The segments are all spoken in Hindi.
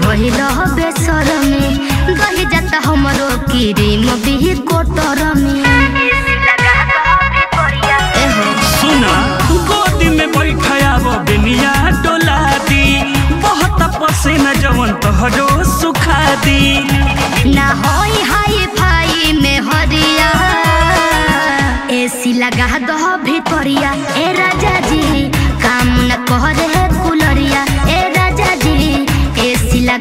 गहिल बेसर में दही जाता हमरो क्रीम भी कोटर में सुना गोदी में बैठायाब बेनिया डोला दी बहुत पसीना जवन तोहरो सुखा दी ना होई हाई फाई में हरिया। एसी लगा दो भितरिया ए राजा जी।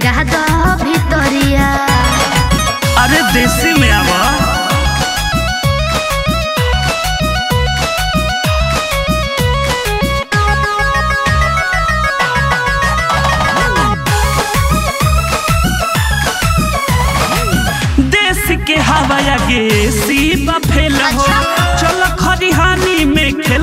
लगा दो भितरिया। अरे देसी में आवा के हवा आगे सी फेल हो। अच्छा। चल खरिहानी में खेलल